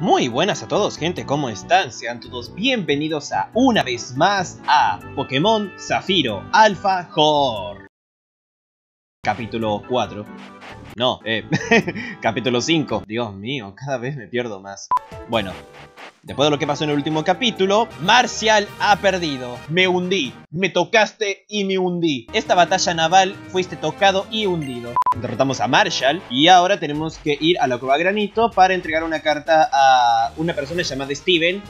Muy buenas a todos gente, ¿cómo están? Sean todos bienvenidos a una vez más a Pokémon Zafiro Alpha Hor. Capítulo 4. No, eh, capítulo 5. Dios mío, cada vez me pierdo más. Bueno, Después de lo que pasó en el último capítulo, Marcial ha perdido. Me hundí. Me tocaste y me hundí. Esta batalla naval fuiste tocado y hundido. Derrotamos a Marshall y ahora tenemos que ir a la cueva granito para entregar una carta a una persona llamada Steven.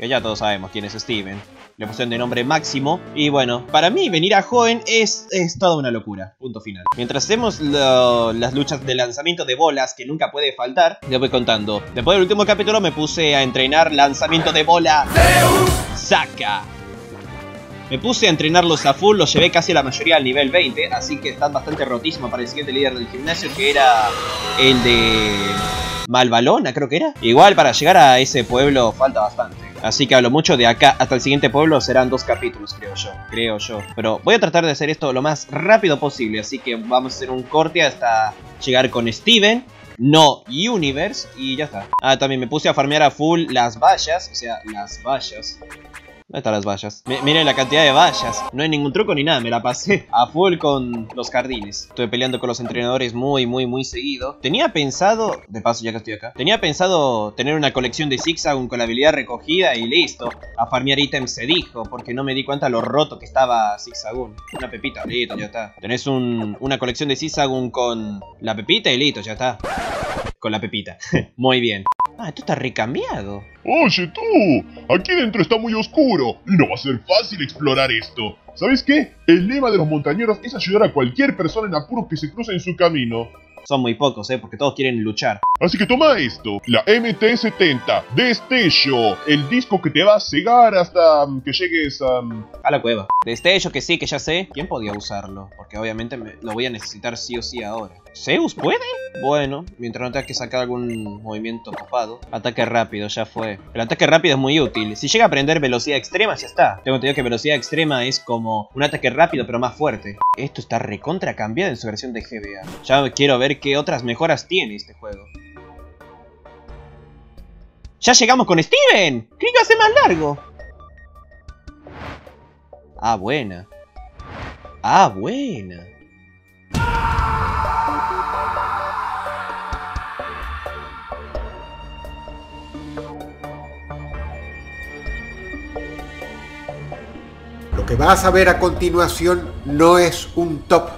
Que ya todos sabemos quién es Steven le pusieron de nombre Máximo. Y bueno, para mí venir a Joven es, toda una locura. Punto final. Mientras hacemos las luchas de lanzamiento de bolas, que nunca puede faltar, les voy contando. Después del último capítulo me puse a entrenar lanzamiento de bola. ¡Saca! Me puse a entrenarlos a full, los llevé casi a la mayoría al nivel 20, así que están bastante rotísimos para el siguiente líder del gimnasio, que era el de Malvalona, creo que era. Igual para llegar a ese pueblo falta bastante. Así que hablo mucho de acá hasta el siguiente pueblo serán dos capítulos, creo yo. Creo yo. Pero voy a tratar de hacer esto lo más rápido posible. Así que vamos a hacer un corte hasta llegar con Steven. No Universe y ya está. Ah, también me puse a farmear a full las vallas. O sea, las vallas. ¿Dónde están las vallas? miren la cantidad de vallas. No hay ningún truco ni nada. Me la pasé a full con los jardines. Estuve peleando con los entrenadores muy, muy, muy seguido. Tenía pensado... De paso, ya que estoy acá. Tenía pensado tener una colección de Zigzagoon con la habilidad recogida y listo. A farmear ítems se dijo. Porque no me di cuenta lo roto que estaba Zigzagoon. Una pepita, listo, ya está. Tenés una colección de Zigzagoon con la pepita y listo, ya está. Con la pepita. muy bien. Ah, esto está recambiado. Oye tú, aquí dentro está muy oscuro y no va a ser fácil explorar esto. ¿Sabes qué? El lema de los montañeros es ayudar a cualquier persona en apuros que se cruce en su camino. Son muy pocos, ¿eh? Porque todos quieren luchar. Así que toma esto, la MT-70, Destello, el disco que te va a cegar hasta mm, que llegues a... Mm, a la cueva. Destello que sí, que ya sé. ¿Quién podía usarlo? Porque obviamente lo voy a necesitar sí o sí ahora. ¿Zeus puede? Bueno, mientras no tenga que sacar algún movimiento copado. Ataque rápido, ya fue. El ataque rápido es muy útil. Si llega a aprender velocidad extrema, ya está. Tengo entendido que velocidad extrema es como un ataque rápido, pero más fuerte. Esto está recontra cambiado en su versión de GBA. Ya quiero ver qué otras mejoras tiene este juego. ¡Ya llegamos con Steven! ¿Qué hace más largo? Ah, buena. Ah, buena. Que vas a ver a continuación no es un top.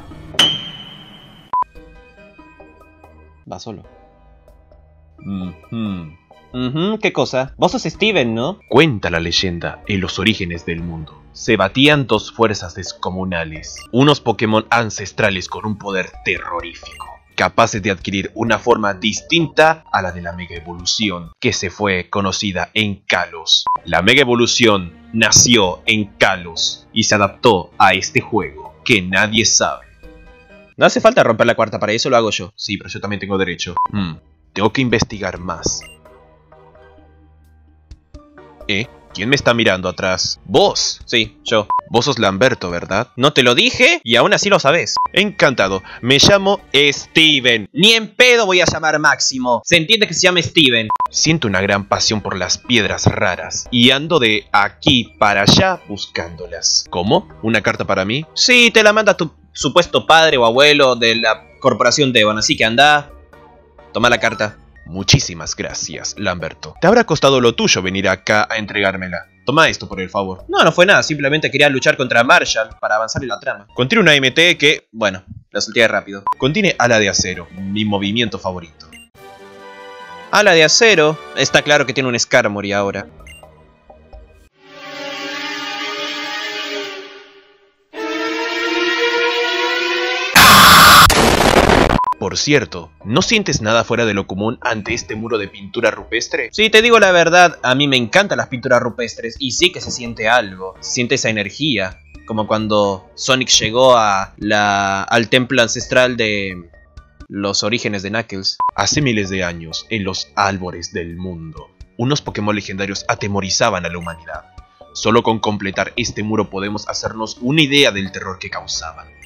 Va solo. ¿Qué cosa? Vos sos Steven, ¿no? Cuenta la leyenda, en los orígenes del mundo, se batían dos fuerzas descomunales, unos Pokémon ancestrales con un poder terrorífico capaces de adquirir una forma distinta a la de la Mega Evolución, que se fue conocida en Kalos. La Mega Evolución nació en Kalos y se adaptó a este juego que nadie sabe. No hace falta romper la cuarta, para eso lo hago yo. Sí, pero yo también tengo derecho. Hmm, tengo que investigar más. ¿Eh? ¿Quién me está mirando atrás? ¿Vos? Sí, yo. Vos sos Lamberto, ¿verdad? No te lo dije y aún así lo sabes. Encantado. Me llamo Steven. Ni en pedo voy a llamar Máximo. Se entiende que se llame Steven. Siento una gran pasión por las piedras raras y ando de aquí para allá buscándolas. ¿Cómo? ¿Una carta para mí? Sí, te la manda tu supuesto padre o abuelo de la corporación Devan, así que anda. Toma la carta. Muchísimas gracias, Lamberto. Te habrá costado lo tuyo venir acá a entregármela. Toma esto por el favor. No, no fue nada, simplemente quería luchar contra Marshall para avanzar en la trama. Contiene una MT que, bueno, la solté rápido. Contiene ala de acero, mi movimiento favorito. Ala de acero, está claro que tiene un Skarmory ahora. Por cierto, ¿no sientes nada fuera de lo común ante este muro de pintura rupestre? Sí, te digo la verdad, a mí me encantan las pinturas rupestres y sí que se siente algo, se siente esa energía, como cuando Sonic llegó a la, al templo ancestral de los orígenes de Knuckles. Hace miles de años, en los árboles del mundo, unos Pokémon legendarios atemorizaban a la humanidad. Solo con completar este muro podemos hacernos una idea del terror que causaban.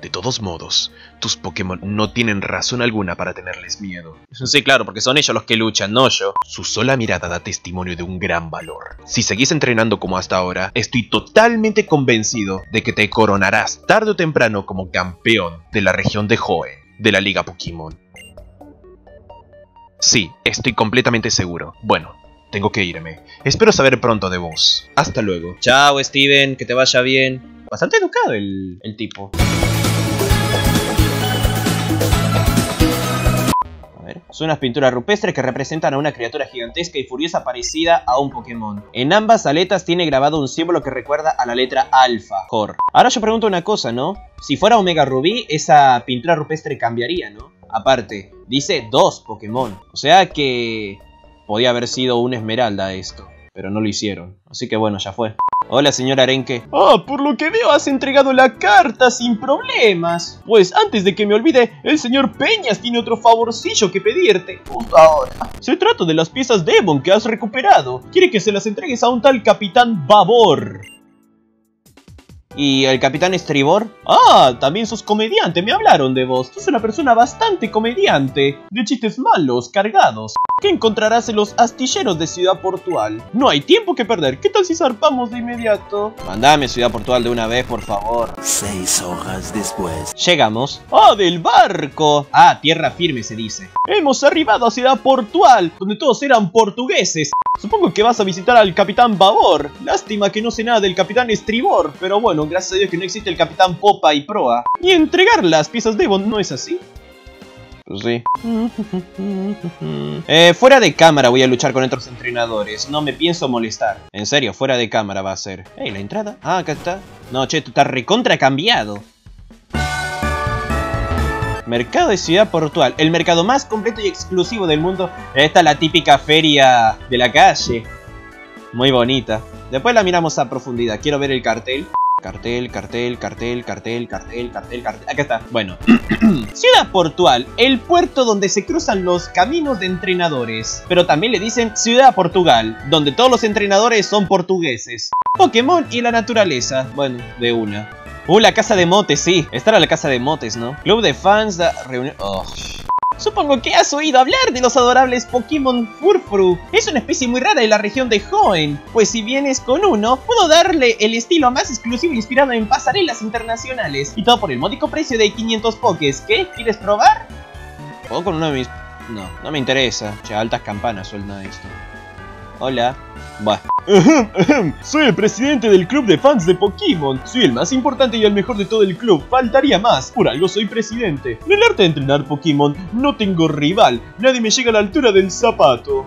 De todos modos, tus Pokémon no tienen razón alguna para tenerles miedo. Sí, claro, porque son ellos los que luchan, no yo. Su sola mirada da testimonio de un gran valor. Si seguís entrenando como hasta ahora, estoy totalmente convencido de que te coronarás tarde o temprano como campeón de la región de Hoenn, de la Liga Pokémon. Sí, estoy completamente seguro. Bueno, tengo que irme. Espero saber pronto de vos. Hasta luego. Chao, Steven, que te vaya bien. Bastante educado el, el tipo. Son unas pinturas rupestres que representan a una criatura gigantesca y furiosa parecida a un Pokémon. En ambas aletas tiene grabado un símbolo que recuerda a la letra Alfa, Jor. Ahora yo pregunto una cosa, ¿no? Si fuera Omega Rubí, esa pintura rupestre cambiaría, ¿no? Aparte, dice dos Pokémon. O sea que podía haber sido una Esmeralda esto. Pero no lo hicieron. Así que bueno, ya fue. Hola, señor Arenque. Ah, por lo que veo has entregado la carta sin problemas. Pues antes de que me olvide, el señor Peñas tiene otro favorcillo que pedirte. Justo ahora. Se trata de las piezas Devon que has recuperado. Quiere que se las entregues a un tal Capitán Babor. ¿Y el Capitán Estribor? Ah, también sos comediante, me hablaron de vos. Sos una persona bastante comediante. De chistes malos, cargados. ¿Qué encontrarás en los astilleros de Ciudad Portual? No hay tiempo que perder. ¿Qué tal si zarpamos de inmediato? Mandame Ciudad Portual de una vez, por favor. Seis horas después. Llegamos. ¡Ah, del barco! Ah, tierra firme se dice. Hemos arribado a Ciudad Portual, donde todos eran portugueses. Supongo que vas a visitar al Capitán Babor. Lástima que no sé nada del Capitán Estribor, pero bueno, gracias a Dios que no existe el Capitán Popa y Proa. Y entregar las piezas Devon, ¿no es así? Pues sí. Eh, fuera de cámara voy a luchar con otros entrenadores. No me pienso molestar. En serio, fuera de cámara va a ser. Ey, la entrada. Ah, acá está. No, che, tú estás recontra cambiado. Mercado de Ciudad Portual, el mercado más completo y exclusivo del mundo. Esta es la típica feria de la calle. Muy bonita. Después la miramos a profundidad. Quiero ver el cartel. Cartel, cartel, cartel, cartel, cartel, cartel, cartel. Acá está. Bueno. Ciudad Portual, el puerto donde se cruzan los caminos de entrenadores. Pero también le dicen Ciudad Portugal, donde todos los entrenadores son portugueses. Pokémon y la naturaleza. Bueno, de una. Uh, la casa de motes, sí. Esta era la casa de motes, ¿no? Club de fans de reunión... Oh. Supongo que has oído hablar de los adorables Pokémon Furfru. Es una especie muy rara de la región de Hoenn, pues si vienes con uno, puedo darle el estilo más exclusivo inspirado en pasarelas internacionales. Y todo por el módico precio de 500 Pokés. ¿Qué? ¿Quieres probar? ¿Puedo con uno de mis...? No, no me interesa. Che, altas campanas suelta esto. Hola. Soy el presidente del club de fans de Pokémon. Soy el más importante y el mejor de todo el club. Faltaría más. Por algo soy presidente. En el arte de entrenar Pokémon no tengo rival. Nadie me llega a la altura del zapato.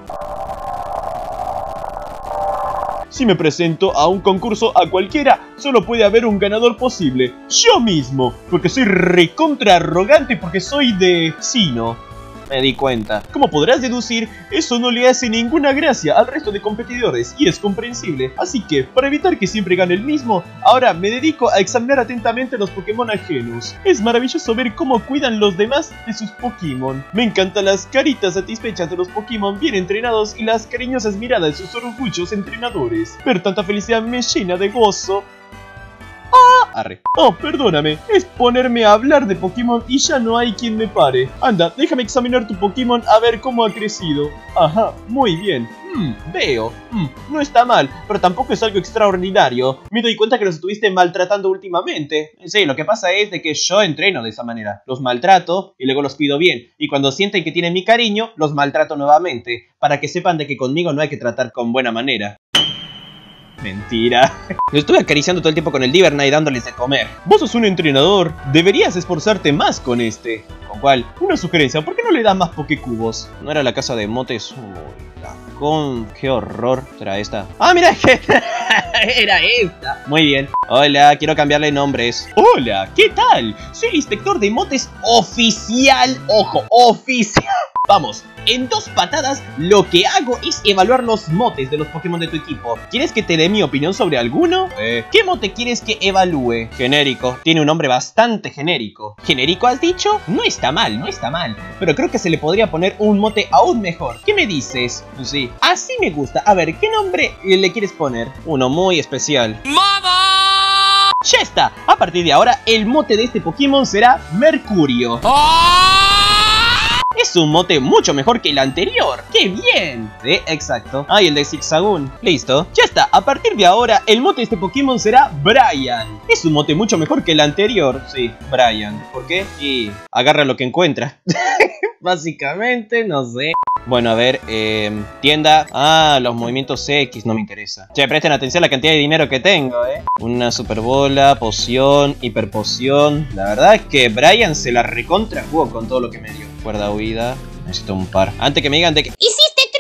Si me presento a un concurso a cualquiera, solo puede haber un ganador posible. Yo mismo. Porque soy recontra arrogante porque soy de Sino. Me di cuenta. Como podrás deducir, eso no le hace ninguna gracia al resto de competidores y es comprensible. Así que, para evitar que siempre gane el mismo, ahora me dedico a examinar atentamente los Pokémon ajenos. Es maravilloso ver cómo cuidan los demás de sus Pokémon. Me encantan las caritas satisfechas de los Pokémon bien entrenados y las cariñosas miradas de sus orgullos entrenadores. Ver tanta felicidad me llena de gozo. Oh, perdóname. Es ponerme a hablar de Pokémon y ya no hay quien me pare. Anda, déjame examinar tu Pokémon a ver cómo ha crecido. Ajá, muy bien. Hmm, veo. Hmm, no está mal, pero tampoco es algo extraordinario. Me doy cuenta que los estuviste maltratando últimamente. Sí, lo que pasa es de que yo entreno de esa manera. Los maltrato y luego los pido bien. Y cuando sienten que tienen mi cariño, los maltrato nuevamente. Para que sepan de que conmigo no hay que tratar con buena manera. Mentira. Lo estuve acariciando todo el tiempo con el Divernight dándoles de comer. Vos sos un entrenador. Deberías esforzarte más con este. ¿Con cuál? Una sugerencia. ¿Por qué no le das más Pokecubos? No era la casa de motes. Uy, con... Qué horror. ¿Será esta? ¡Ah, mira! era esta. Muy bien. Hola, quiero cambiarle nombres. Hola, ¿qué tal? Soy el inspector de motes oficial. Ojo, oficial. Vamos, en dos patadas lo que hago es evaluar los motes de los Pokémon de tu equipo. ¿Quieres que te dé mi opinión sobre alguno? Eh. ¿Qué mote quieres que evalúe? Genérico. Tiene un nombre bastante genérico. ¿Genérico has dicho? No está mal, no está mal. Pero creo que se le podría poner un mote aún mejor. ¿Qué me dices? Sí. Así me gusta. A ver, ¿qué nombre le quieres poner? Uno muy especial. ¡Mamá! Ya está, a partir de ahora el mote de este Pokémon será Mercurio. Es un mote mucho mejor que el anterior. ¡Qué bien! Sí, exacto. Ah, y el de Zigzagoon. Listo. Ya está. A partir de ahora, el mote de este Pokémon será Brian. Es un mote mucho mejor que el anterior. Sí, Brian. ¿Por qué? Y agarra lo que encuentra. Básicamente, no sé. Bueno, a ver, eh, tienda. Ah, los movimientos X, no me interesa. Che, presten atención a la cantidad de dinero que tengo, eh. Una super bola, poción, hiperpoción. La verdad es que Brian se la recontra jugó con todo lo que me dio. Cuerda huida. Necesito un par. Antes que me digan de que... ¿Hiciste.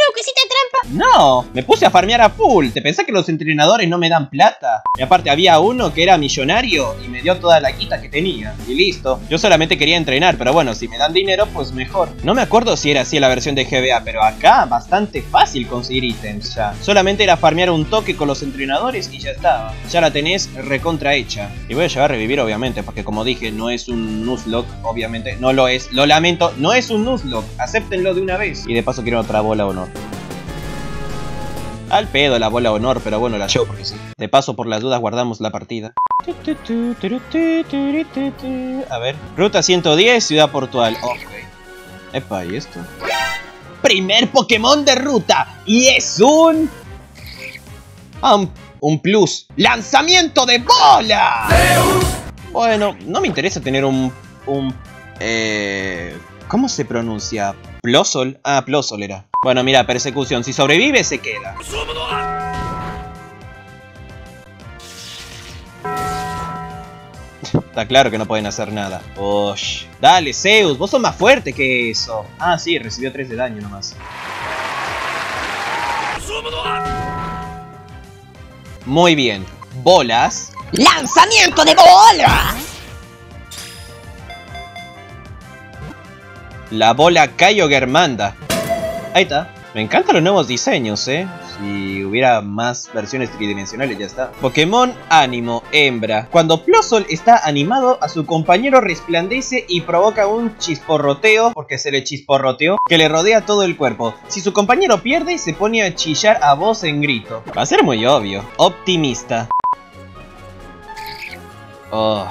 No, me puse a farmear a full. ¿Te pensás que los entrenadores no me dan plata? Y aparte había uno que era millonario y me dio toda la quita que tenía. Y listo. Yo solamente quería entrenar, pero bueno, si me dan dinero, pues mejor. No me acuerdo si era así la versión de GBA, pero acá bastante fácil conseguir ítems ya. Solamente era farmear un toque con los entrenadores y ya estaba. Ya la tenés recontra hecha. Y voy a llevar a revivir, obviamente, porque como dije, no es un Nuzlocke, obviamente. No lo es. Lo lamento, no es un Nuzlocke. Acéptenlo de una vez. Y de paso quiero otra bola honor. Al pedo la bola honor, pero bueno, la llevo porque sí. De paso, por las dudas, guardamos la partida. A ver. Ruta 110, Ciudad Portual. Ok. Epa, ¿y esto? Primer Pokémon de ruta. Y es un... Un, un plus. ¡Lanzamiento de bola! Bueno, no me interesa tener un... un... Eh... ¿Cómo se pronuncia? ¿Plosol? Ah, Plosol era. Bueno, mira, persecución. Si sobrevive, se queda. Está claro que no pueden hacer nada. Osh. Dale, Zeus, vos sos más fuerte que eso. Ah, sí, recibió 3 de daño nomás. Muy bien. Bolas. ¡Lanzamiento de bola! La bola Kaio Germanda. Ahí está. Me encantan los nuevos diseños, eh. Si hubiera más versiones tridimensionales, ya está. Pokémon Ánimo, hembra. Cuando Plosol está animado, a su compañero resplandece y provoca un chisporroteo, porque se le chisporroteó, que le rodea todo el cuerpo. Si su compañero pierde, se pone a chillar a voz en grito. Va a ser muy obvio. Optimista. Oh.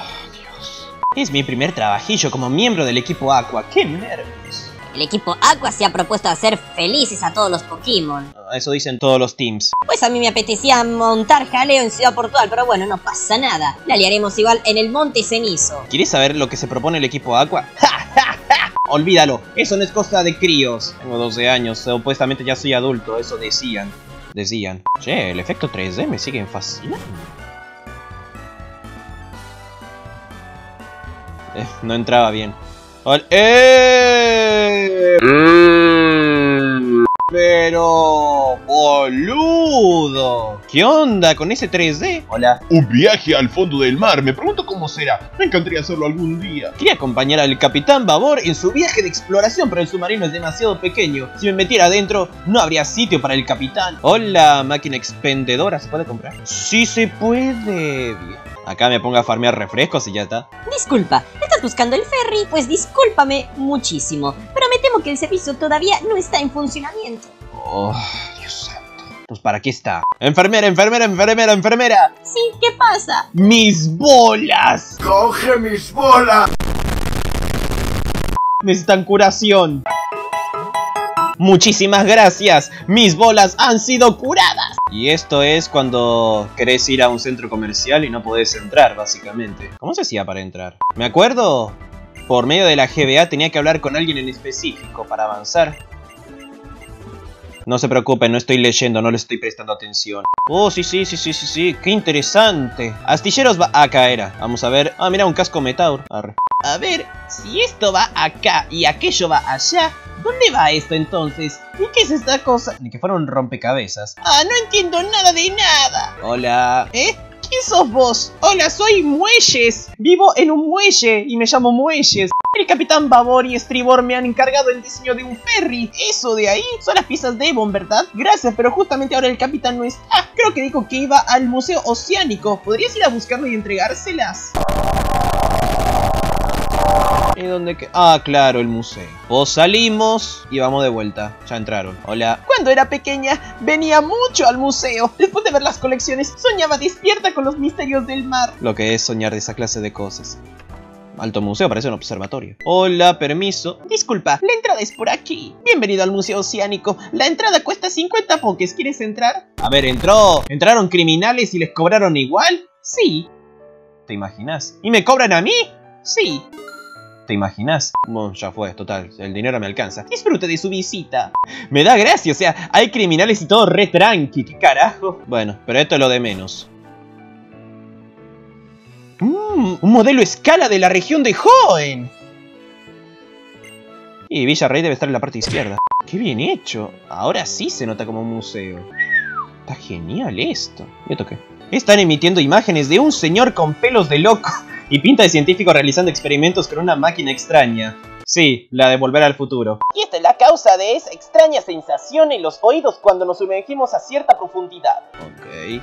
Es mi primer trabajillo como miembro del equipo Aqua. ¡Qué nervios! El equipo Aqua se ha propuesto hacer felices a todos los Pokémon. Ah, Eso dicen todos los teams. Pues a mí me apetecía montar jaleo en Ciudad Portual, pero bueno, no pasa nada. La liaremos igual en el Monte Cenizo. ¿Quieres saber lo que se propone el equipo Aqua? ¡Ja, ja, ja! Olvídalo, eso no es cosa de críos. Tengo 12 años, supuestamente ya soy adulto, eso decían. Decían. Che, el efecto 3D me sigue fascinando. Eh, no entraba bien. ¡Eh! Pero... boludo. ¿Qué onda con ese 3D? Hola. Un viaje al fondo del mar, me pregunto cómo será. Me encantaría hacerlo algún día. Quería acompañar al Capitán Babor en su viaje de exploración, pero el submarino es demasiado pequeño. Si me metiera adentro, no habría sitio para el capitán. Hola, máquina expendedora, ¿se puede comprar? Sí se puede. Bien. Acá me pongo a farmear refrescos y ya está. Disculpa, ¿estás buscando el ferry? Pues discúlpame muchísimo, pero me temo que el servicio todavía no está en funcionamiento. Oh, Dios santo. Pues para qué está. Enfermera, enfermera, enfermera, enfermera. Sí, ¿qué pasa? Mis bolas. ¡Coge mis bolas! Necesitan curación. Muchísimas gracias, mis bolas han sido curadas. Y esto es cuando querés ir a un centro comercial y no podés entrar, básicamente. ¿Cómo se hacía para entrar? Me acuerdo, por medio de la GBA tenía que hablar con alguien en específico para avanzar. No se preocupen, no estoy leyendo, no le estoy prestando atención. Oh, sí, sí, sí, sí, sí, sí, qué interesante. Astilleros va acá era. Vamos a ver. Ah, mira, un casco Metaur. A ver, si esto va acá y aquello va allá, ¿dónde va esto entonces? ¿Y qué es esta cosa? Ni que fuera un rompecabezas. Ah, no entiendo nada de nada. Hola. ¿Eh? ¿Quién sos vos? Hola, soy Muelles. Vivo en un muelle y me llamo Muelles. El capitán Babor y Estribor me han encargado el diseño de un ferry. Eso de ahí son las piezas de Ebon, ¿verdad? Gracias, pero justamente ahora el capitán no está. Creo que dijo que iba al Museo Oceánico. ¿Podrías ir a buscarlo y entregárselas? ¿Y dónde que? Ah, claro, el museo. O salimos y vamos de vuelta. Ya entraron. Hola. Cuando era pequeña, venía mucho al museo. Después de ver las colecciones, soñaba despierta con los misterios del mar. Lo que es soñar de esa clase de cosas. Alto museo, parece un observatorio. Hola, permiso. Disculpa, la entrada es por aquí. Bienvenido al Museo Oceánico. La entrada cuesta 50 pokés. ¿Quieres entrar? A ver, entró. ¿Entraron criminales y les cobraron igual? Sí. ¿Te imaginas? ¿Y me cobran a mí? Sí. ¿Te imaginas? Bueno, ya fue, total. El dinero me alcanza. Disfrute de su visita. Me da gracia, o sea, hay criminales y todo re tranqui. ¿Qué carajo? Bueno, pero esto es lo de menos. Mmm, un modelo escala de la región de Hoenn. Y Villarrey debe estar en la parte izquierda. ¡Qué bien hecho! Ahora sí se nota como un museo. Está genial esto. ¿Y esto qué? Están emitiendo imágenes de un señor con pelos de loco y pinta de científico realizando experimentos con una máquina extraña. Sí, la de volver al futuro. Y esta es la causa de esa extraña sensación en los oídos cuando nos sumergimos a cierta profundidad. Ok.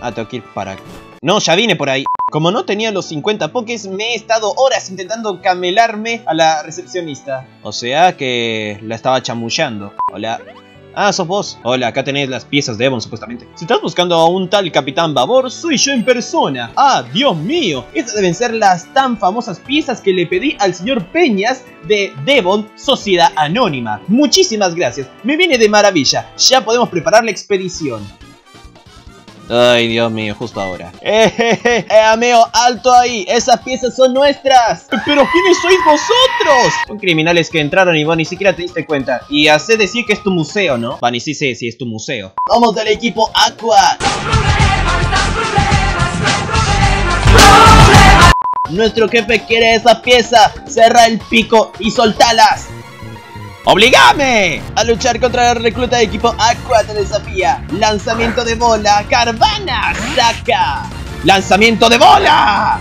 Ah, tengo que ir para... No, ya vine por ahí. Como no tenía los 50 pokés, me he estado horas intentando camelarme a la recepcionista. O sea que la estaba chamullando. Hola. Ah, sos vos. Hola, acá tenés las piezas de Evon, supuestamente. Si estás buscando a un tal Capitán Babor, soy yo en persona. Ah, Dios mío. Estas deben ser las tan famosas piezas que le pedí al señor Peñas de Devon Sociedad Anónima. Muchísimas gracias. Me viene de maravilla. Ya podemos preparar la expedición. Ay, Dios mío, justo ahora. ¡Eh, eh, eh! ¡Eh, amigo! ¡Alto ahí! ¡Esas piezas son nuestras! ¿Pero quiénes sois vosotros? Son criminales que entraron y vos ni siquiera te diste cuenta. Y hace decir que es tu museo, ¿no? Vani, sí sé, sí, es tu museo. Vamos del equipo Aqua. Nuestro jefe quiere esa pieza. Cerra el pico y soltalas. ¡Obligame! A luchar contra el recluta de equipo Aqua te desafía. Lanzamiento de bola. Carvana. Saca. ¡Lanzamiento de bola!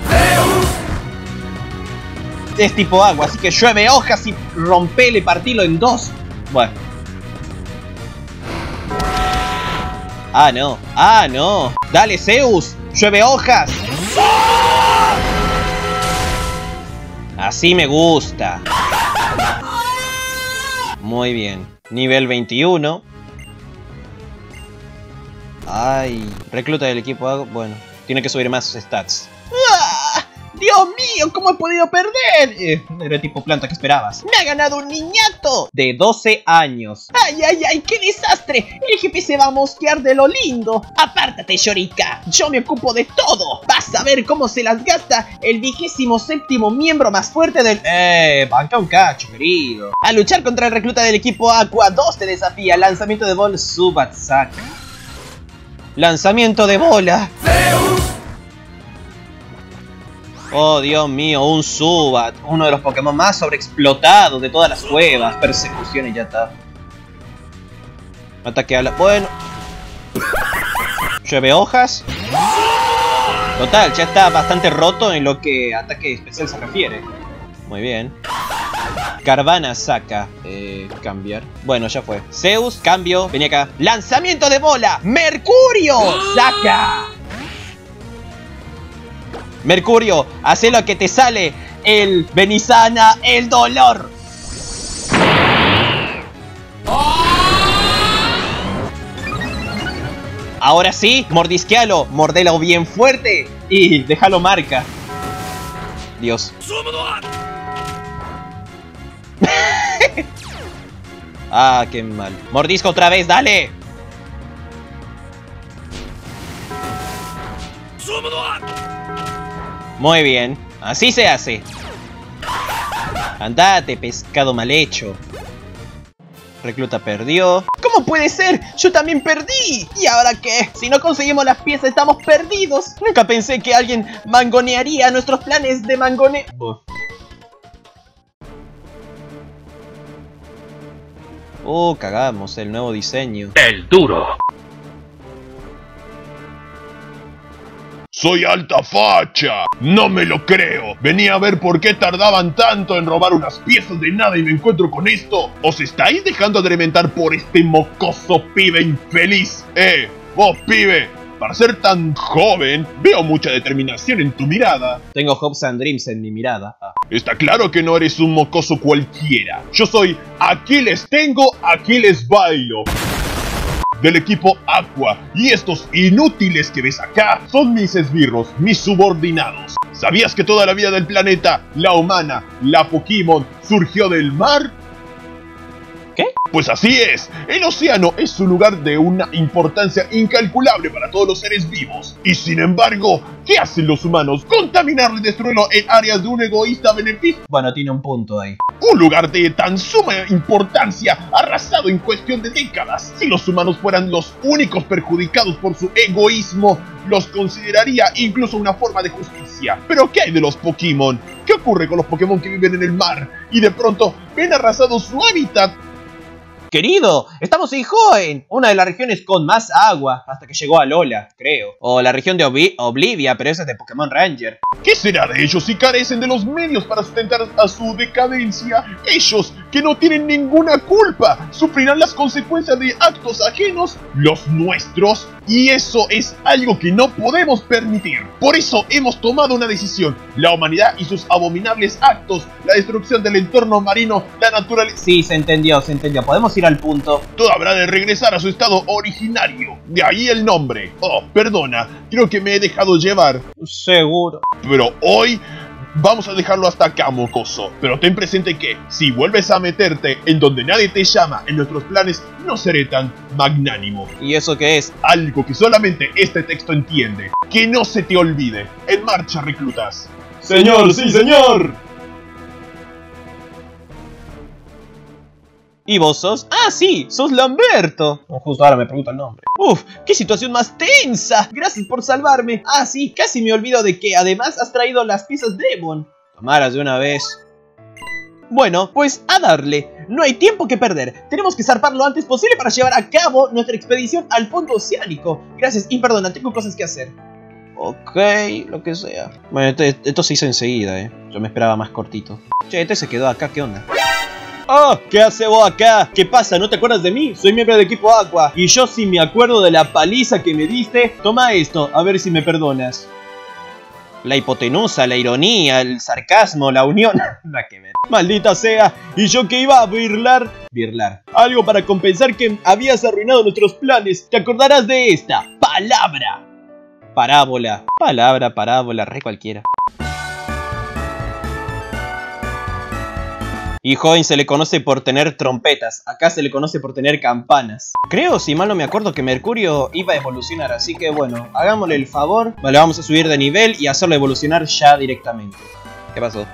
Es tipo agua, así que llueve hojas y rompele, partilo en dos. Bueno. Ah, no. Ah, no. Dale, Zeus. Llueve hojas. Así me gusta. Muy bien. Nivel 21. Ay. Recluta del equipo. Bueno, tiene que subir más stats. ¡Dios mío! ¿Cómo he podido perder? Eh, era tipo planta que esperabas. ¡Me ha ganado un niñato! De 12 años. ¡Ay, ay, ay! ¡Qué desastre! El jefe se va a mosquear de lo lindo. ¡Apártate, Yorika! Yo me ocupo de todo. Vas a ver cómo se las gasta el vigésimo séptimo miembro más fuerte del... Eh, banca un cacho, querido. A luchar contra el recluta del equipo Aqua 2 te desafía. Lanzamiento de bola Subatsaka. Lanzamiento de bola. Oh, Dios mío, un Subat. Uno de los Pokémon más sobreexplotados de todas las cuevas. Persecución y ya está. Ataque a la... Bueno. Llueve hojas. Total, ya está bastante roto en lo que ataque especial se refiere. Muy bien. Carvana saca. Eh, cambiar. Bueno, ya fue. Zeus, cambio. Vení acá. ¡Lanzamiento de bola! ¡Mercurio! ¡Saca! Mercurio, hace lo que te sale. El Benizana, el dolor. Ahora sí, mordisquealo, mordelo bien fuerte y déjalo marca. Dios. ah, qué mal. Mordisco otra vez, dale. Muy bien, así se hace. Andate, pescado mal hecho. Recluta perdió. ¿Cómo puede ser? Yo también perdí. ¿Y ahora qué? Si no conseguimos las piezas estamos perdidos. Nunca pensé que alguien mangonearía nuestros planes de mangone... Oh, cagamos el nuevo diseño. El duro. ¡Soy alta facha! ¡No me lo creo! Venía a ver por qué tardaban tanto en robar unas piezas de nada y me encuentro con esto. ¿Os estáis dejando de alimentar por este mocoso pibe infeliz? ¡Eh! ¡Vos, pibe! Para ser tan joven, veo mucha determinación en tu mirada. Tengo hopes and dreams en mi mirada. Ah. Está claro que no eres un mocoso cualquiera. Yo soy Aquiles Tengo, Aquiles Bailo. Del equipo Aqua. Y estos inútiles que ves acá son mis esbirros, mis subordinados. ¿Sabías que toda la vida del planeta, la humana, la Pokémon, surgió del mar? ¿Qué? Pues así es, el océano es un lugar de una importancia incalculable para todos los seres vivos. Y sin embargo, ¿qué hacen los humanos? Contaminarlo y destruirlo en áreas de un egoísta beneficio. Bueno, tiene un punto ahí. Un lugar de tan suma importancia arrasado en cuestión de décadas. Si los humanos fueran los únicos perjudicados por su egoísmo, los consideraría incluso una forma de justicia. Pero ¿qué hay de los Pokémon? ¿Qué ocurre con los Pokémon que viven en el mar y de pronto ven arrasado su hábitat? Querido, estamos en Hoenn, una de las regiones con más agua, hasta que llegó a Lola, creo. O la región de Obli- Oblivia, pero esa es de Pokémon Ranger. ¿Qué será de ellos si carecen de los medios para sustentar a su decadencia? Ellos, que no tienen ninguna culpa, sufrirán las consecuencias de actos ajenos, los nuestros, y eso es algo que no podemos permitir. Por eso hemos tomado una decisión. La humanidad y sus abominables actos, la destrucción del entorno marino, la naturaleza... Sí, se entendió, se entendió. Podemos ir al punto. Todo habrá de regresar a su estado originario. De ahí el nombre. Oh, perdona, creo que me he dejado llevar. Seguro. Pero hoy vamos a dejarlo hasta acá, mocoso. Pero ten presente que, si vuelves a meterte en donde nadie te llama en nuestros planes, no seré tan magnánimo. ¿Y eso qué es? Algo que solamente este texto entiende. Que no se te olvide. En marcha, reclutas. Señor, sí, señor. ¿Y vos sos? Ah, sí, sos Lamberto. Oh, justo ahora me pregunta el nombre. Uf, qué situación más tensa. Gracias por salvarme. Ah, sí, casi me olvido de que además has traído las piezas Demon. Tomaras de una vez. Bueno, pues a darle. No hay tiempo que perder. Tenemos que zarpar lo antes posible para llevar a cabo nuestra expedición al fondo oceánico. Gracias y perdona, tengo cosas que hacer. Ok, lo que sea. Bueno, esto, esto se hizo enseguida, eh. Yo me esperaba más cortito. Che, este se quedó acá, ¿qué onda? ¡Oh! ¿Qué hace vos acá? ¿Qué pasa? ¿No te acuerdas de mí? Soy miembro del equipo Aqua. Y yo sí me acuerdo de la paliza que me diste. Toma esto, a ver si me perdonas. La hipotenusa, la ironía, el sarcasmo, la unión. Nada que ver. Maldita sea. Y yo que iba a birlar. Birlar. Algo para compensar que habías arruinado nuestros planes. Te acordarás de esta. Palabra. Parábola. Palabra, parábola, re cualquiera. Y Joven se le conoce por tener trompetas, acá se le conoce por tener campanas. Creo, si mal no me acuerdo, que Mercurio iba a evolucionar, así que bueno, hagámosle el favor. Vale, vamos a subir de nivel y hacerlo evolucionar ya directamente. ¿Qué pasó?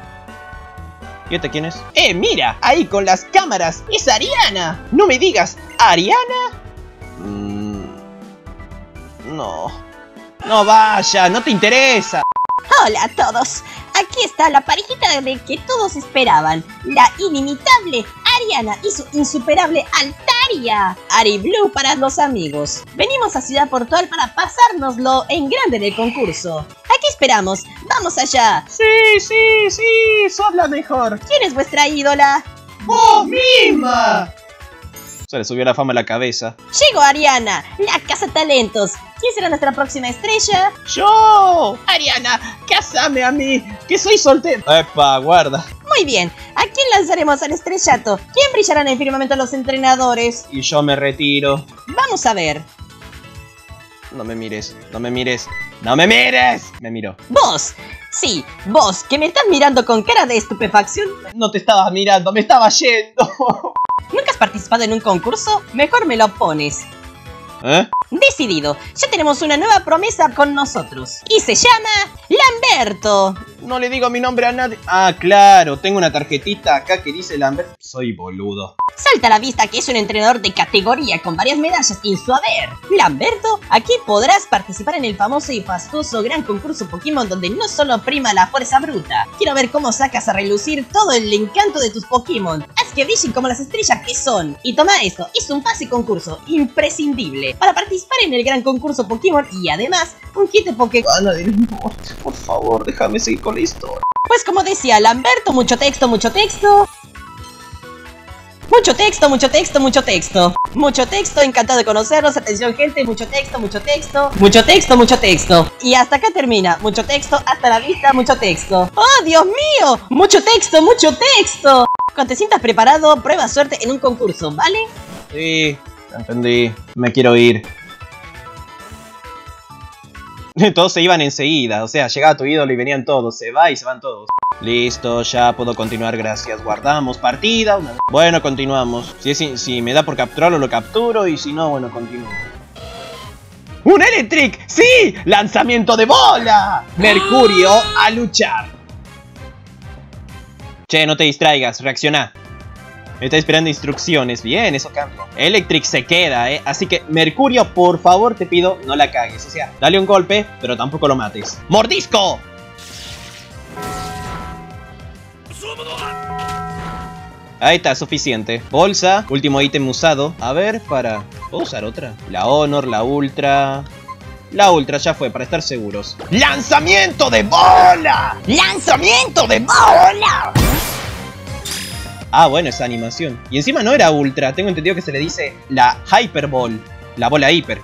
¿Y este quién es? ¡Eh, mira! Ahí con las cámaras. ¡Es Ariana! No me digas, ¿Ariana? Mm, no. No vaya, no te interesa. Hola a todos. Aquí está la parejita de que todos esperaban. La inimitable Ariana y su insuperable Altaria. Ari Blue para los amigos. Venimos a Ciudad Portual para pasárnoslo en grande en el concurso. ¿A qué esperamos? ¡Vamos allá! Sí, sí, sí, sos la mejor. ¿Quién es vuestra ídola? ¡Vos misma! Se le subió la fama a la cabeza. Llegó Ariana, la casa talentos. ¿Quién será nuestra próxima estrella? ¡Yo! Ariana, cásame a mí, que soy soltero. Epa, guarda. Muy bien, ¿a quién lanzaremos al estrellato? ¿Quién brillará en el firmamento los entrenadores? Y yo me retiro. Vamos a ver. No me mires, no me mires. ¡No me mires! Me miró. Vos, sí, vos, que me estás mirando con cara de estupefacción. No te estabas mirando, me estaba yendo. ¿Nunca has participado en un concurso? Mejor me lo pones. ¿Eh? Decidido, ya tenemos una nueva promesa con nosotros. Y se llama Lamberto. No le digo mi nombre a nadie. Ah, claro, tengo una tarjetita acá que dice Lambert. Soy boludo. Salta a la vista que es un entrenador de categoría con varias medallas en su haber. Lamberto, aquí podrás participar en el famoso y fastuoso gran concurso Pokémon donde no solo prima la fuerza bruta. Quiero ver cómo sacas a relucir todo el encanto de tus Pokémon. Haz que brillen como las estrellas que son. Y toma esto, es un pase concurso imprescindible para participar en el gran concurso Pokémon y además un kit de Poké... A nadie le importa. Por favor, déjame seguir con la historia. Pues como decía Lamberto, mucho texto, mucho texto. Mucho texto, mucho texto, mucho texto. Mucho texto, encantado de conocerlos. Atención, gente, mucho texto, mucho texto. Mucho texto, mucho texto. Y hasta acá termina. Mucho texto, hasta la vista, mucho texto. ¡Oh, Dios mío! Mucho texto, mucho texto. Cuando te sientas preparado, prueba suerte en un concurso, ¿vale? Sí, entendí. Me quiero ir. Todos se iban enseguida, o sea, llegaba tu ídolo y venían todos, se va y se van todos. Listo, ya puedo continuar, gracias. Guardamos partida. una- Bueno, continuamos. Si, me da por capturarlo, lo capturo y si no, bueno, continúo. ¡Un Electric! ¡Sí! ¡Lanzamiento de bola! Mercurio a luchar. Che, no te distraigas, reacciona. Me está esperando instrucciones. Bien, eso cambia. Electric se queda, ¿eh? Así que, Mercurio, por favor, te pido, no la cagues. O sea, dale un golpe, pero tampoco lo mates. ¡Mordisco! Ahí está, suficiente. Bolsa, último ítem usado. A ver, para... ¿Puedo usar otra? La Honor, la Ultra... La Ultra ya fue, para estar seguros. ¡Lanzamiento de bola! ¡Lanzamiento de bola! Ah, bueno, esa animación. Y encima no era Ultra, tengo entendido que se le dice la Hyper Ball. La bola hiper.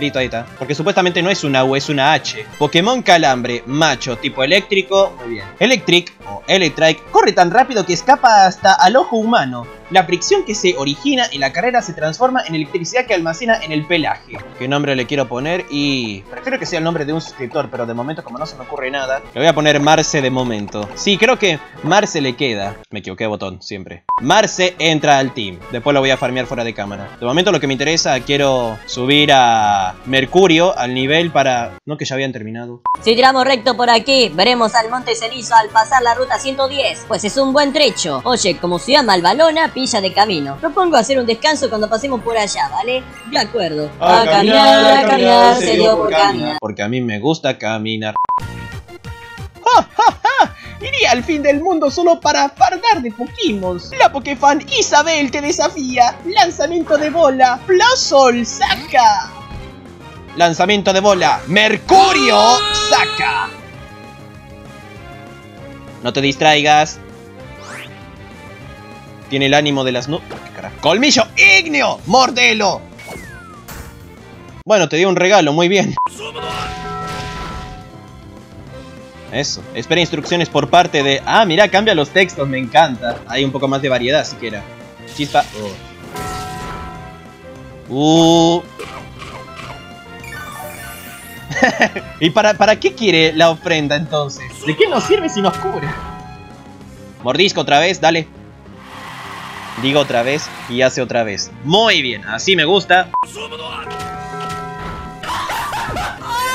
Listo, ahí está. Porque supuestamente no es una U, es una H. Pokémon Calambre, macho, tipo eléctrico. Muy bien. Electric o Electrike corre tan rápido que escapa hasta al ojo humano. La fricción que se origina en la carrera se transforma en electricidad que almacena en el pelaje. ¿Qué nombre le quiero poner? Y prefiero que sea el nombre de un suscriptor, pero de momento como no se me ocurre nada, le voy a poner Marce de momento. Sí, creo que Marce le queda. Me equivoqué de botón, siempre. Marce entra al team. Después lo voy a farmear fuera de cámara. De momento lo que me interesa, quiero subir a Mercurio al nivel para... No que ya habían terminado. Si tiramos recto por aquí, veremos al Monte Cenizo al pasar la ruta 110, pues es un buen trecho. Oye, como ciudad malvalona, pilla de camino. Propongo hacer un descanso cuando pasemos por allá, ¿vale? De acuerdo. A caminar, a caminar, se dio por caminar. Porque a mí me gusta caminar. Iría al fin del mundo solo para fardar de Pokémon. La Pokéfan Isabel te desafía. Lanzamiento de bola. Plasol saca. Lanzamiento de bola. Mercurio saca. No te distraigas. Tiene el ánimo de las nubes. Colmillo ígneo. Mordelo. Bueno, te dio un regalo, muy bien. Eso. Espera instrucciones por parte de... Ah, mira, cambia los textos, me encanta. Hay un poco más de variedad, siquiera. Chispa. Uh. ¿Y para, para qué quiere la ofrenda entonces? ¿De qué nos sirve si nos cura? Mordisco otra vez, dale. Digo otra vez y hace otra vez. Muy bien, así me gusta.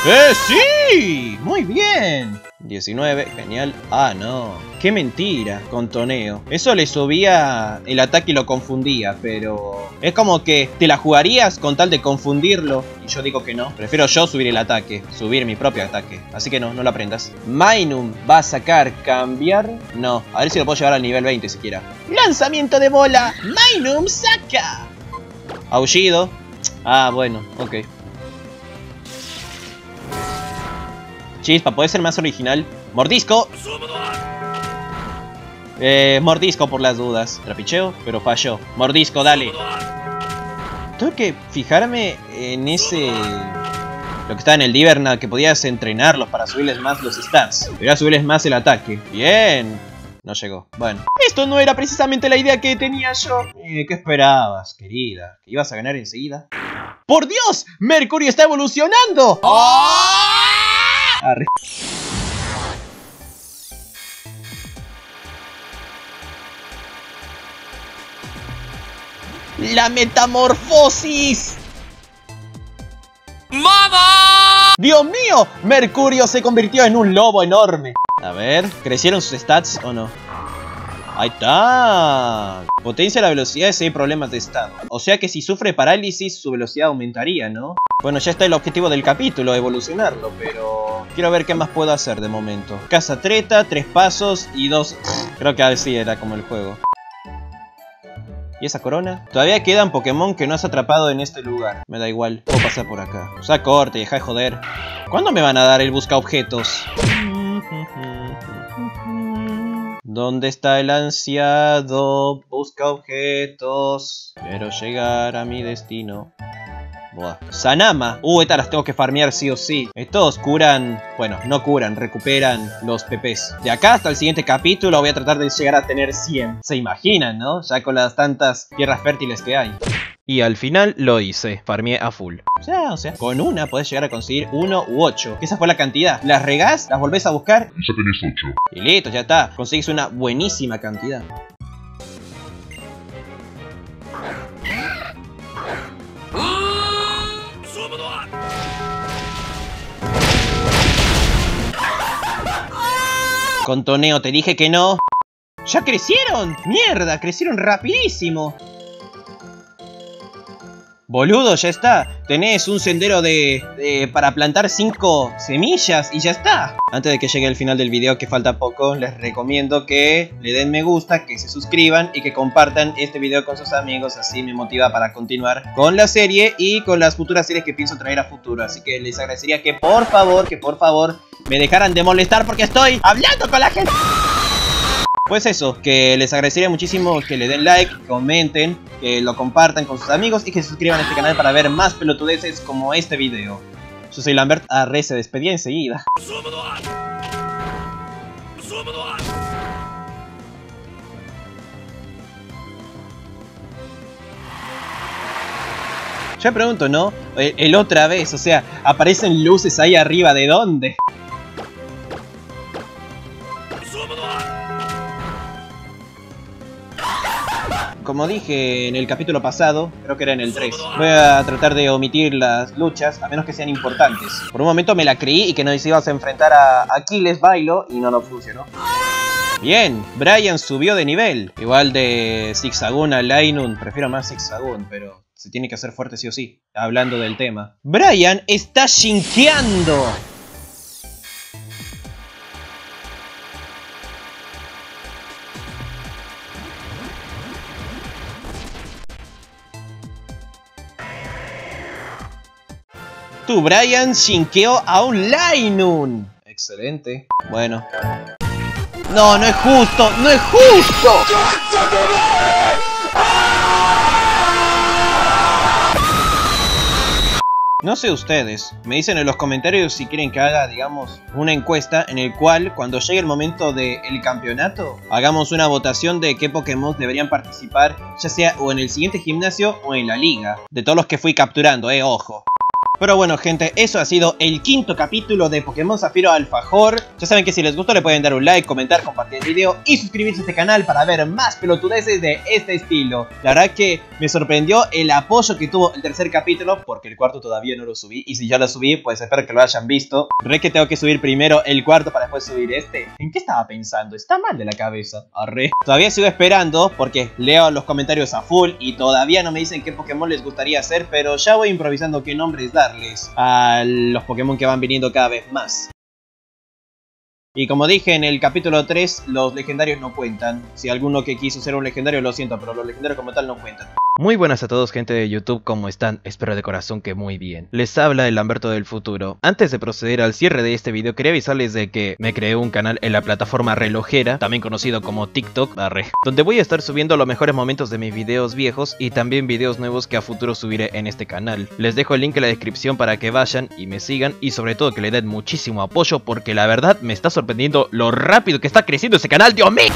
¡Eh, sí! Muy bien. 19, genial. Ah, no. Qué mentira, con toneo. Eso le subía el ataque y lo confundía, pero... Es como que te la jugarías con tal de confundirlo. Y yo digo que no. Prefiero yo subir el ataque, subir mi propio ataque. Así que no, no lo aprendas. Mainum va a sacar, cambiar... No, a ver si lo puedo llevar al nivel 20 siquiera. Lanzamiento de bola. Mainum saca. Aullido. Ah, bueno, ok. Chispa, ¿puede ser más original? Mordisco. Eh, mordisco por las dudas. Trapicheo, pero falló. Mordisco, dale. Tengo que fijarme en ese... Lo que está en el Diverna, que podías entrenarlos para subirles más los stats. Debería subirles más el ataque. Bien. No llegó. Bueno. Esto no era precisamente la idea que tenía yo. Eh, ¿Qué esperabas, querida? ¿Que ibas a ganar enseguida? ¡Por Dios! ¡Mercurio está evolucionando! Arre. ¡La metamorfosis! ¡Mamá! ¡Dios mío! Mercurio se convirtió en un lobo enorme. A ver, ¿crecieron sus stats o no? Ahí está. Potencia la velocidad si hay problemas de estado. O sea que si sufre parálisis, su velocidad aumentaría, ¿no? Bueno, ya está el objetivo del capítulo, evolucionarlo, pero... Quiero ver qué más puedo hacer de momento. Casa treta, tres pasos y dos... Creo que así era como el juego. ¿Y esa corona? Todavía quedan Pokémon que no has atrapado en este lugar. Me da igual, puedo pasar por acá. Usa corte, deja de joder. ¿Cuándo me van a dar el busca objetos? ¿Dónde está el ansiado? Busca objetos. Quiero llegar a mi destino. Buah. Sanama. Uh, estas las tengo que farmear sí o sí. Estos curan... Bueno, no curan, recuperan los PPs. De acá hasta el siguiente capítulo voy a tratar de llegar a tener 100. Se imaginan, ¿no? Ya con las tantas tierras fértiles que hay. Y al final lo hice, farmeé a full. O sea, o sea, con una puedes llegar a conseguir uno u ocho. Esa fue la cantidad. Las regás, las volvés a buscar Y ya tenés 8. y listo, ya está. Conseguís una buenísima cantidad. Con Toneo te dije que no. ¡Ya crecieron! ¡Mierda! ¡Crecieron rapidísimo! Boludo, ya está. Tenés un sendero de, para plantar 5 semillas y ya está. Antes de que llegue el final del video, que falta poco, les recomiendo que le den me gusta, que se suscriban y que compartan este video con sus amigos. Así me motiva para continuar con la serie y con las futuras series que pienso traer a futuro. Así que les agradecería que por favor, que por favor me dejaran de molestar porque estoy hablando con la gente. Pues eso, que les agradecería muchísimo que le den like, comenten, que lo compartan con sus amigos y que se suscriban a este canal para ver más pelotudeces como este video. Yo soy Lambert, Arre se despedía enseguida. Ya pregunto, ¿no? El, el otra vez, o sea, aparecen luces ahí arriba, ¿de dónde? Como dije en el capítulo pasado, creo que era en el 3, voy a tratar de omitir las luchas, a menos que sean importantes. Por un momento me la creí y que nos íbamos a enfrentar a Aquiles Bailo y no nos funcionó. Bien, Brian subió de nivel. Igual de Zigzagoon a Lainun, prefiero más Zigzagoon, pero se tiene que hacer fuerte sí o sí. Hablando del tema. Brian está shinkeando. Tu Brian shinkeó a un Lainun. Excelente. Bueno. No, no es justo, no es justo. No sé ustedes, me dicen en los comentarios si quieren que haga, digamos, una encuesta en el cual cuando llegue el momento del campeonato, hagamos una votación de qué Pokémon deberían participar, ya sea o en el siguiente gimnasio o en la liga. De todos los que fui capturando, eh, ojo. Pero bueno, gente, eso ha sido el quinto capítulo de Pokémon Zafiro Alfajor. Ya saben que si les gustó le pueden dar un like, comentar, compartir el video y suscribirse a este canal para ver más pelotudeces de este estilo. La verdad que me sorprendió el apoyo que tuvo el tercer capítulo, porque el cuarto todavía no lo subí. Y si ya lo subí, pues espero que lo hayan visto. Re que tengo que subir primero el cuarto para después subir este. ¿En qué estaba pensando? Está mal de la cabeza. Arre. Todavía sigo esperando porque leo los comentarios a full y todavía no me dicen qué Pokémon les gustaría hacer, pero ya voy improvisando qué nombres a los Pokémon que van viniendo cada vez más. Y como dije en el capítulo 3, los legendarios no cuentan. Si alguno que quiso ser un legendario lo siento, pero los legendarios como tal no cuentan. Muy buenas a todos gente de YouTube, ¿cómo están? Espero de corazón que muy bien. Les habla el Lamberto del futuro. Antes de proceder al cierre de este video, quería avisarles de que me creé un canal en la plataforma relojera, también conocido como TikTok, arre, donde voy a estar subiendo los mejores momentos de mis videos viejos y también videos nuevos que a futuro subiré en este canal. Les dejo el link en la descripción para que vayan y me sigan y sobre todo que le den muchísimo apoyo porque la verdad me está sorprendiendo lo rápido que está creciendo ese canal, ¡Dios mío!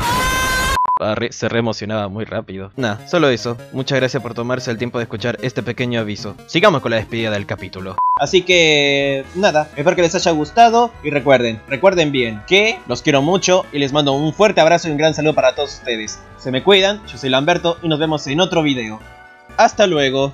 Se re emocionaba muy rápido. Nah, solo eso. Muchas gracias por tomarse el tiempo de escuchar este pequeño aviso. Sigamos con la despedida del capítulo. Así que nada, espero que les haya gustado y recuerden, recuerden bien que los quiero mucho y les mando un fuerte abrazo y un gran saludo para todos ustedes. Se me cuidan, yo soy Lamberto y nos vemos en otro video. Hasta luego.